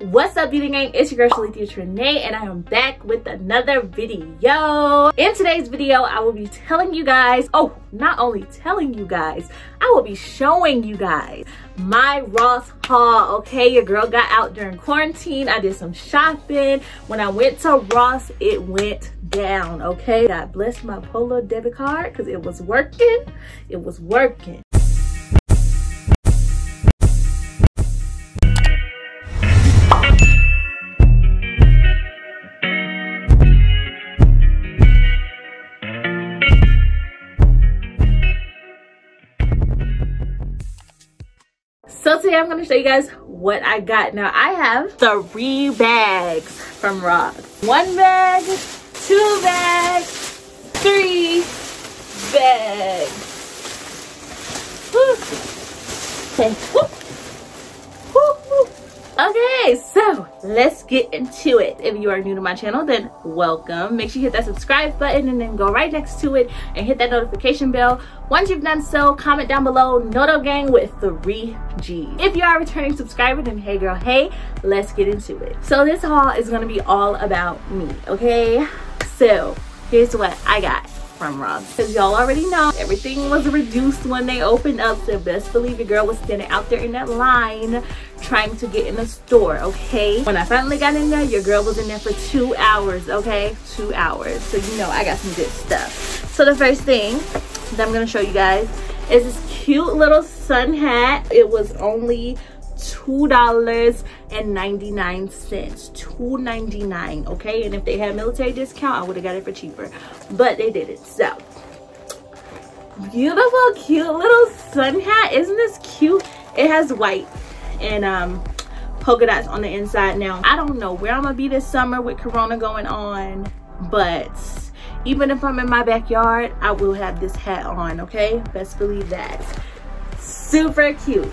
What's up beauty gang? It's your girl Shelethia Tre'nae and I am back with another video. In today's video, I will be telling you guys, oh, not only telling you guys, I will be showing you guys my Ross haul, okay? Your girl got out during quarantine. I did some shopping. When I went to Ross, it went down, okay? God bless my Polo debit card because it was working. It was working. Today I'm going to show you guys what I got. Now I have three bags from Ross. One bag, two bags, three bags. Woo. Okay. Woo. Okay, so let's get into it. If you are new to my channel, then welcome. Make sure you hit that subscribe button and then go right next to it and hit that notification bell. Once you've done so, comment down below, Noto Gang with three G's. If you are a returning subscriber, then hey girl, hey, let's get into it. So this haul is gonna be all about me, okay? So here's what I got from Ross. Because y'all already know everything was reduced when they opened up. So best believe your girl was standing out there in that line trying to get in the store, okay? When I finally got in there, your girl was in there for two hours, okay? Two hours. So you know I got some good stuff. So the first thing that I'm gonna show you guys is this cute little sun hat. It was only $2.99. $2.99, okay? And if they had military discount, I would have got it for cheaper. But they did it. so. Beautiful, cute little sun hat. Isn't this cute? It has white and um polka dots on the inside. Now, I don't know where I'm gonna be this summer with Corona going on, but even if I'm in my backyard, I will have this hat on, okay? Best believe that. Super cute.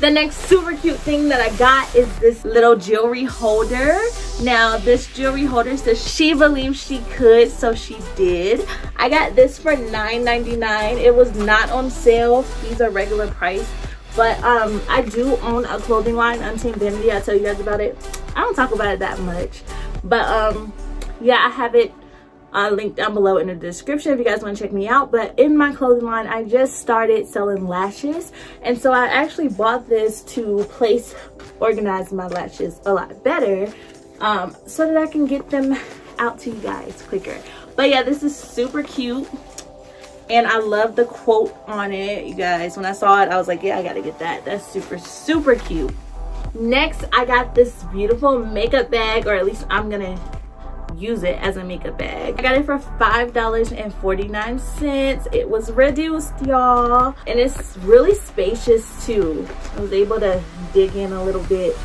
The next super cute thing that I got is this little jewelry holder. Now, this jewelry holder says she believes she could, so she did. I got this for $9.99. It was not on sale. These are regular price. But um, I do own a clothing line, Untamed Vanity. I'll tell you guys about it. I don't talk about it that much. But um, yeah, I have it uh, linked down below in the description if you guys want to check me out. But in my clothing line, I just started selling lashes. And so I actually bought this to place, organize my lashes a lot better um, so that I can get them out to you guys quicker. But yeah, this is super cute. And I love the quote on it, you guys. When I saw it, I was like, yeah, I gotta get that. That's super, super cute. Next, I got this beautiful makeup bag, or at least I'm gonna use it as a makeup bag. I got it for $5.49. It was reduced, y'all. And it's really spacious too. I was able to dig in a little bit.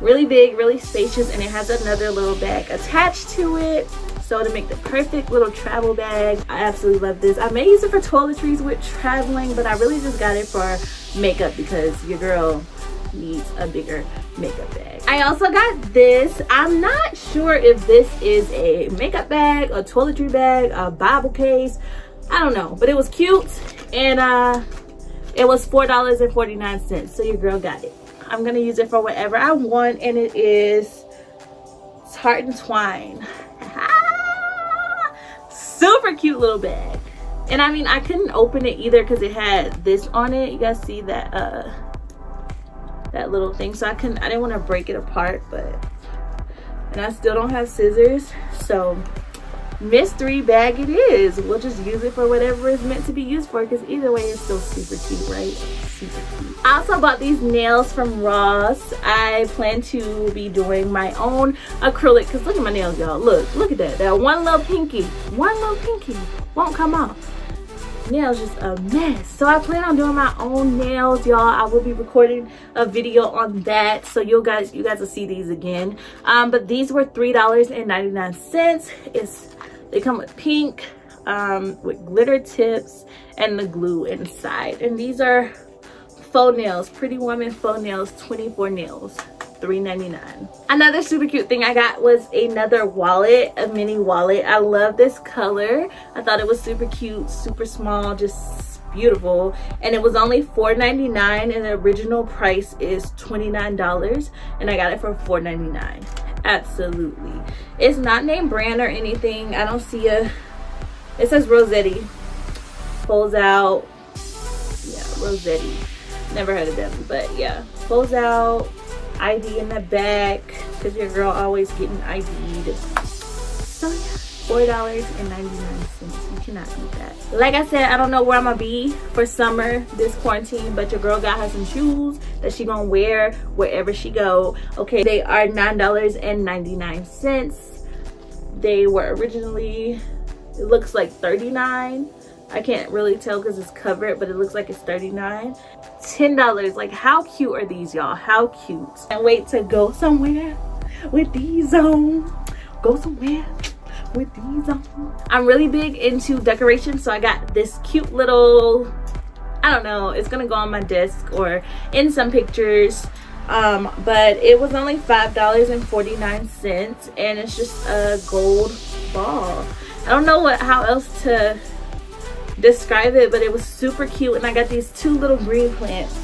Really big, really spacious, and it has another little bag attached to it. So to make the perfect little travel bag, I absolutely love this. I may use it for toiletries with traveling, but I really just got it for makeup because your girl needs a bigger makeup bag. I also got this. I'm not sure if this is a makeup bag, a toiletry bag, a Bible case. I don't know, but it was cute and uh, it was $4.49. So your girl got it. I'm gonna use it for whatever I want and it is Tartan Twine. Super cute little bag. And I mean, I couldn't open it either because it had this on it. You guys see that uh, that little thing. So i couldn't i didn't want to break it apart but and i still don't have scissors. So mystery bag it is. We'll just use it for whatever it's meant to be used for because either way it's still super cute right? Super cute. I also bought these nails from ross. I plan to be doing my own acrylic because look at my nails y'all. Look look at that. That one little pinky one little pinky won't come off nails just a mess. So i plan on doing my own nails y'all. I will be recording a video on that so you guys you guys will see these again. Um but these were three dollars and 99 cents. It's they come with pink um with glitter tips and the glue inside. And these are faux nails pretty woman faux nails 24 nails $3.99. Another super cute thing I got was another wallet, a mini wallet. I love this color. I thought it was super cute, super small, just beautiful. And it was only $4.99 and the original price is $29 and I got it for $4.99 absolutely. It's not name brand or anything. I don't see a it says Rosetti folds out yeah Rosetti never heard of them but yeah. Folds out ID in the back because your girl always getting ID'd so oh, yeah $4.99. You cannot beat that. Like I said, I don't know where I'm gonna be for summer this quarantine, but your girl got her some shoes that she gonna wear wherever she go. Okay, they are $9.99. They were originally, it looks like 39 I can't really tell because it's covered, but it looks like it's 39 $10. Like, how cute are these, y'all? How cute. And wait to go somewhere with these on. Go somewhere with these on. I'm really big into decoration, so I got this cute little, I don't know, it's gonna go on my desk or in some pictures. Um, but it was only $5.49 and it's just a gold ball. I don't know what how else to describe it, but it was super cute and I got these two little green plants.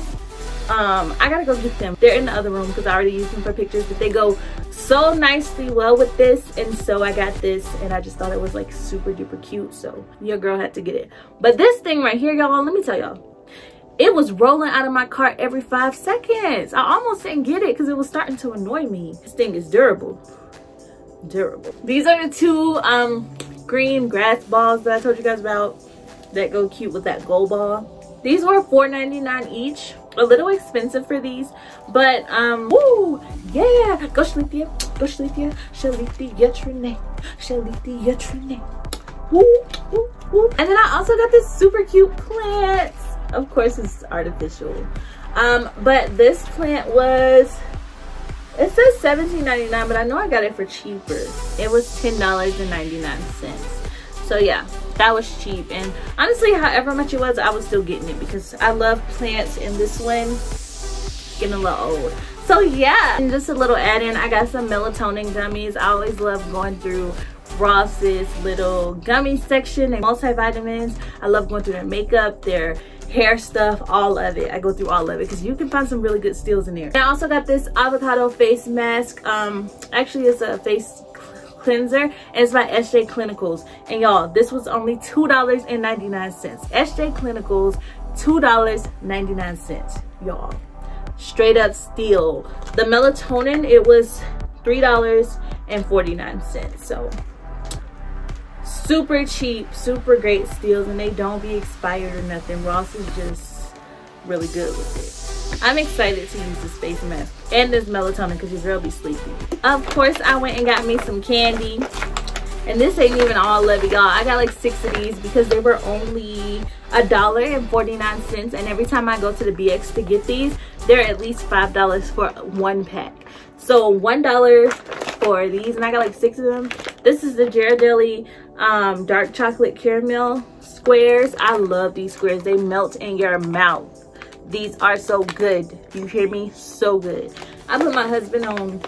Um i gotta go get them. They're in the other room because i already used them for pictures but they go so nicely well with this and so i got this and i just thought it was like super duper cute so your girl had to get it. But this thing right here y'all let me tell y'all. It was rolling out of my cart every five seconds. I almost didn't get it because it was starting to annoy me. This thing is durable. Durable. These are the two um green grass balls that i told you guys about that go cute with that gold ball. These were $4.99 each. A little expensive for these but um woo yeah. Go Shelethia go Shelethia Shelethia Trine Shelethia Trine woo woo woo. And then I also got this super cute plant. Of course it's artificial. Um but this plant was it says $17.99 but I know I got it for cheaper. It was $10.99 so yeah that was cheap. And honestly however much it was i was still getting it because i love plants and this one. Getting a little old. So yeah. And just a little add-in i got some melatonin gummies. I always love going through ross's little gummy section and multivitamins. I love going through their makeup their hair stuff all of it. I go through all of it because you can find some really good steals in there. And i also got this avocado face mask. Um actually it's a face cleanser it's by SJ Clinicals. And y'all, this was only $2.99. SJ Clinicals, $2.99, y'all. Straight up steal. The melatonin, it was $3.49. So super cheap, super great steals, and they don't be expired or nothing. Ross is just really good with it. I'm excited to use this face mask and this melatonin because your girl be sleepy. Of course, I went and got me some candy. And this ain't even all of y'all. I got like six of these because they were only a dollar and 49 cents. And every time I go to the BX to get these, they're at least $5 for one pack. So $1 for these, and I got like six of them. This is the Ghirardelli um, dark chocolate caramel squares. I love these squares. They melt in your mouth. These are so good. You hear me? So good. I put my husband on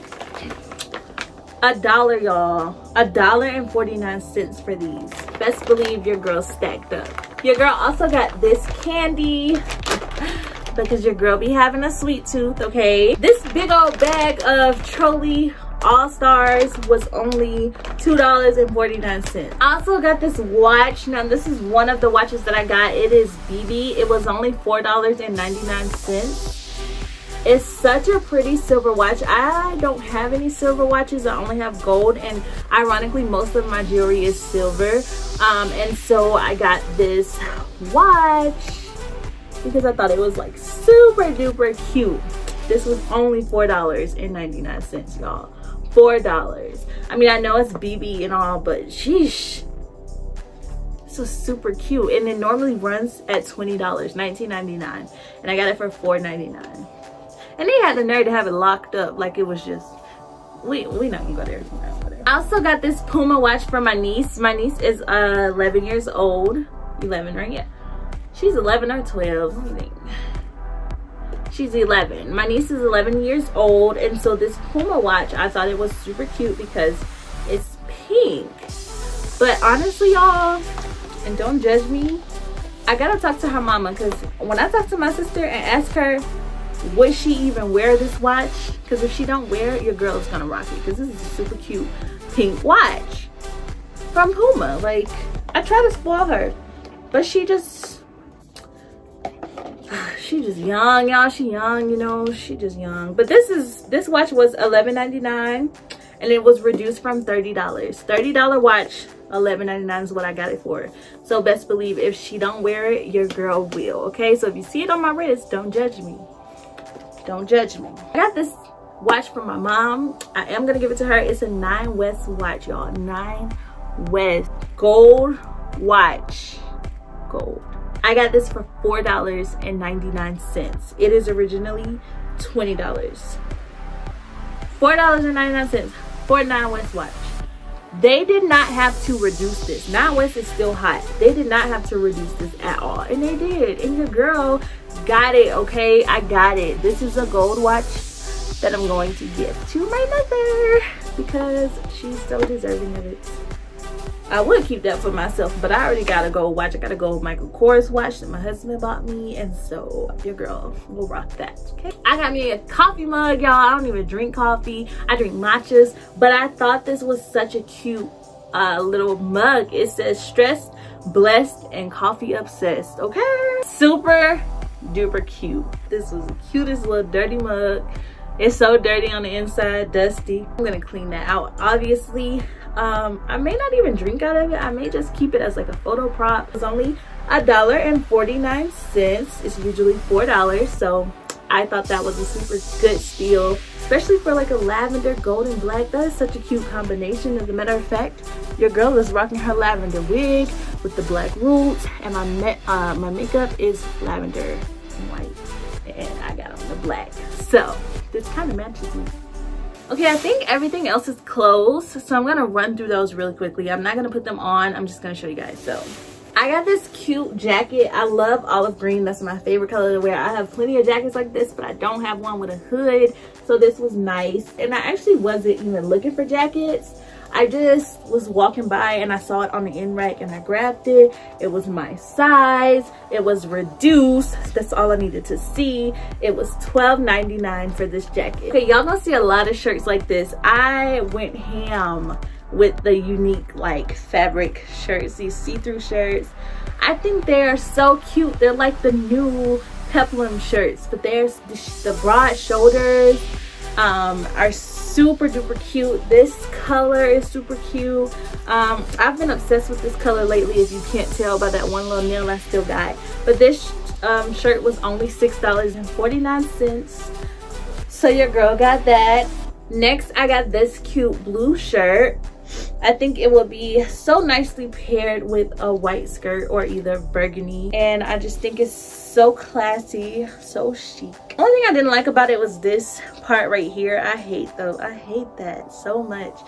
a dollar, y'all. A dollar and 49 cents for these. Best believe your girl stacked up. Your girl also got this candy because your girl be having a sweet tooth, okay? This big old bag of Trolli all Stars was only $2.49. I also got this watch. Now this is one of the watches that I got. It is BB. It was only $4.99. It's such a pretty silver watch. I don't have any silver watches. I only have gold and ironically most of my jewelry is silver. Um, and so I got this watch because I thought it was like super duper cute. This was only $4.99 y'all four dollars. I mean i know it's bb and all but sheesh. This was super cute. And it normally runs at 20 dollars 19.99 and i got it for 4.99 and they had the nerve to have it locked up. Like it was just we we not gonna go there, i also got this puma watch for my niece. My niece is uh 11 years old. 11 right? Yeah. She's 11 or 12 she's 11 my niece is 11 years old and so this puma watch i thought it was super cute because it's pink. But honestly y'all and don't judge me I gotta talk to her mama because when I talk to my sister and ask her would she even wear this watch? Because if she don't wear it your girl is gonna rock it because this is a super cute pink watch from Puma. Like I try to spoil her but she just she just young y'all. She young you know. She just young. But this is this watch was 11.99 and it was reduced from $30 $30 watch 11.99 is what I got it for. So best believe if she don't wear it your girl will okay? So if you see it on my wrist don't judge me. Don't judge me. I got this watch from my mom. I am gonna give it to her. It's a nine west watch y'all. Nine west gold watch. Gold I got this for $4.99 it is originally $20 $4.99 for Nine West watch. They did not have to reduce this. Nine West is still hot. They did not have to reduce this at all. And they did. And your girl got it, okay? I got it. This is a gold watch that I'm going to give to my mother because she's so deserving of it. I would keep that for myself, but I already got a gold watch. I got a gold Michael Kors watch that my husband bought me, and so your girl will rock that, okay? I got me a coffee mug, y'all. I don't even drink coffee. I drink matchas, but I thought this was such a cute uh, little mug. It says stressed, blessed, and coffee obsessed, okay? Super duper cute. This was the cutest little dirty mug. It's so dirty on the inside, dusty. I'm gonna clean that out, obviously um i may not even drink out of it. I may just keep it as like a photo prop. It's only a dollar and 49 cents. It's usually four dollars so i thought that was a super good steal especially for like a lavender gold and black. That is such a cute combination. As a matter of fact your girl is rocking her lavender wig with the black roots and my uh, my makeup is lavender and white and i got on the black. So this kind of matches me okay i think everything else is closed so i'm gonna run through those really quickly. I'm not gonna put them on i'm just gonna show you guys so. I got this cute jacket. I love olive green. That's my favorite color to wear. I have plenty of jackets like this but i don't have one with a hood so this was nice. And i actually wasn't even looking for jackets I just was walking by and I saw it on the end rack and I grabbed it. It was my size. It was reduced. That's all I needed to see. It was $12.99 for this jacket. Okay, y'all gonna see a lot of shirts like this. I went ham with the unique like fabric shirts, these see-through shirts. I think they're so cute. They're like the new peplum shirts, but there's the, the broad shoulders um, are super duper cute. This color is super cute. Um, I've been obsessed with this color lately, if you can't tell by that one little nail I still got. But this um, shirt was only $6.49. So your girl got that. Next, I got this cute blue shirt. I think it will be so nicely paired with a white skirt or either burgundy. And I just think it's so classy, so chic. Only thing I didn't like about it was this part right here. I hate though, I hate that so much.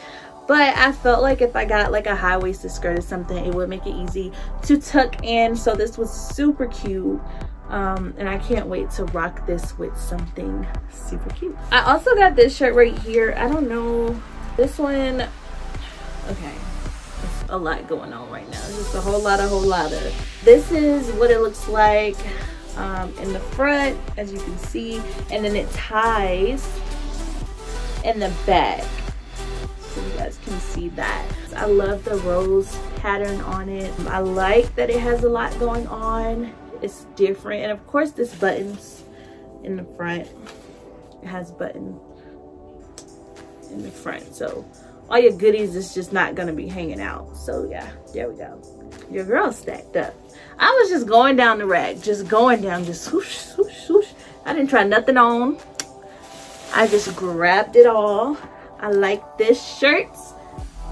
But I felt like if I got like a high-waisted skirt or something, it would make it easy to tuck in. So this was super cute. Um, and I can't wait to rock this with something super cute. I also got this shirt right here. I don't know. This one okay. A lot going on right now. Just a whole lot a whole lot of this is what it looks like um, in the front as you can see and then it ties in the back. So you guys can see that. I love the rose pattern on it. I like that it has a lot going on. It's different and of course this buttons in the front. It has button in the front so all your goodies is just not gonna be hanging out. So yeah, there we go. Your girl stacked up. I was just going down the rack, just going down, just whoosh, whoosh, whoosh. I didn't try nothing on. I just grabbed it all. I like this shirt.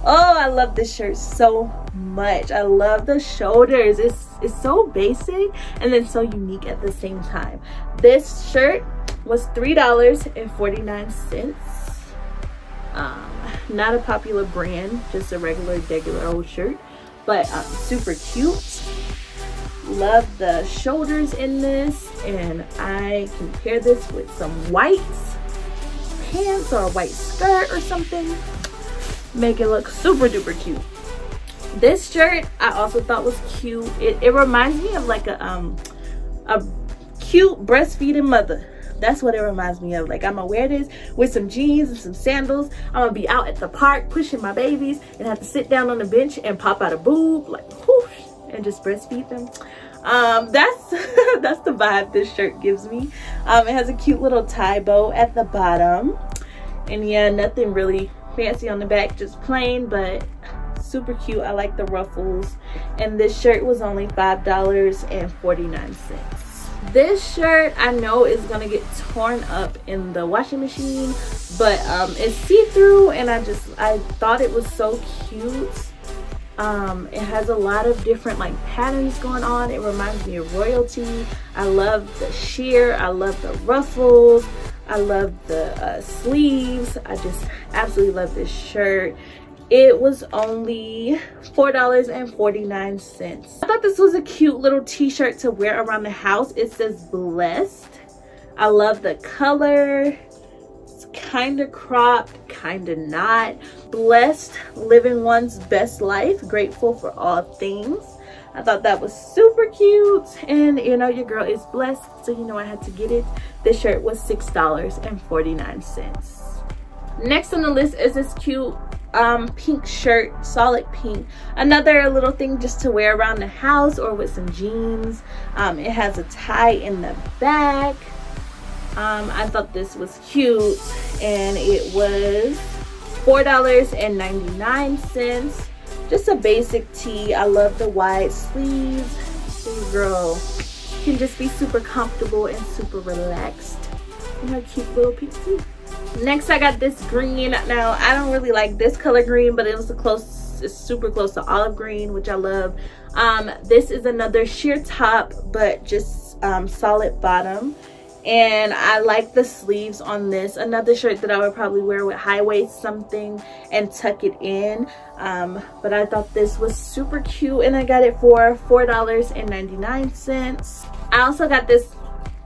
Oh, I love this shirt so much. I love the shoulders. It's, it's so basic and then so unique at the same time. This shirt was $3.49 um not a popular brand just a regular regular old shirt but um, super cute. Love the shoulders in this and i can pair this with some white pants or a white skirt or something. Make it look super duper cute. This shirt i also thought was cute. It, it reminds me of like a um a cute breastfeeding mother that's what it reminds me of. Like I'm gonna wear this with some jeans and some sandals. I'm gonna be out at the park pushing my babies and have to sit down on the bench and pop out a boob like whoosh and just breastfeed them. Um, that's that's the vibe this shirt gives me. Um, it has a cute little tie bow at the bottom. And yeah, nothing really fancy on the back, just plain, but super cute. I like the ruffles. And this shirt was only $5.49 this shirt i know is gonna get torn up in the washing machine but um it's see-through and i just i thought it was so cute. Um it has a lot of different like patterns going on. It reminds me of royalty. I love the sheer i love the ruffles i love the uh, sleeves. I just absolutely love this shirt it was only four dollars and 49 cents i thought this was a cute little t-shirt to wear around the house it says blessed i love the color It's kind of cropped, kind of not. Blessed, living one's best life, grateful for all things. I thought that was super cute. And you know, your girl is blessed, so you know I had to get it. This shirt was $6.49. Next on the list is this cute um, pink shirt, solid pink. Another little thing just to wear around the house or with some jeans. Um, it has a tie in the back. Um, I thought this was cute and it was $4.99 just a basic tee. I love the wide sleeves. So girl. Can just be super comfortable and super relaxed in her cute little pink tee next I got this green. Now I don't really like this color green but it was a close it's super close to olive green which I love. Um, this is another sheer top but just um, solid bottom. And I like the sleeves on this. Another shirt that I would probably wear with high waist something and tuck it in. Um, but I thought this was super cute and I got it for four dollars and 99 cents. I also got this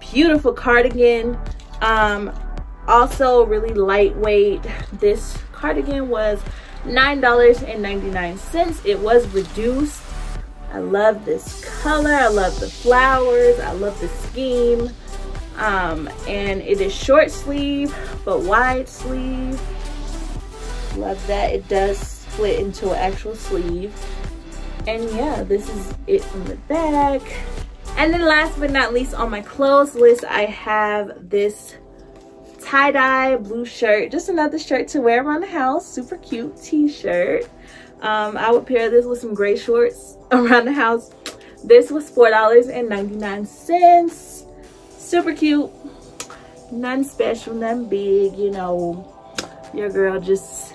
beautiful cardigan. Um, also really lightweight this cardigan was nine dollars and 99 cents. It was reduced. I love this color. I love the flowers. I love the scheme. Um, and it is short sleeve but wide sleeve. Love that. It does split into an actual sleeve. And yeah this is it from the back. And then last but not least on my clothes list i have this tie-dye blue shirt just another shirt to wear around the house. Super cute t-shirt. Um, i would pair this with some gray shorts around the house. This was four dollars and 99 cents. Super cute. None special none big you know. Your girl just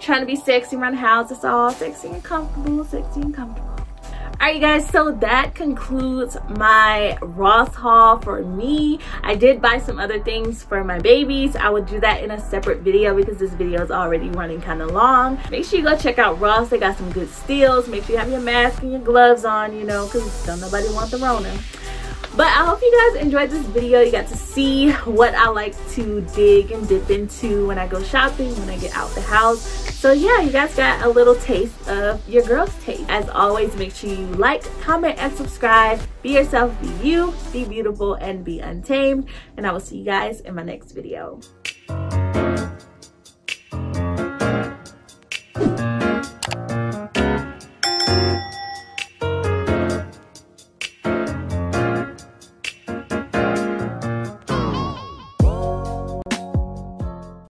trying to be sexy around the house. It's all. Sexy and comfortable sexy and comfortable all right you guys so that concludes my ross haul for me. I did buy some other things for my babies. I would do that in a separate video because this video is already running kind of long. Make sure you go check out ross they got some good steals make sure you have your mask and your gloves on you know because don't nobody want the rona but i hope you guys enjoyed this video. You got to see what i like to dig and dip into when i go shopping when i get out the house. So yeah you guys got a little taste of your girl's taste. As always make sure you like comment and subscribe. Be yourself be you be beautiful and be untamed. And i will see you guys in my next video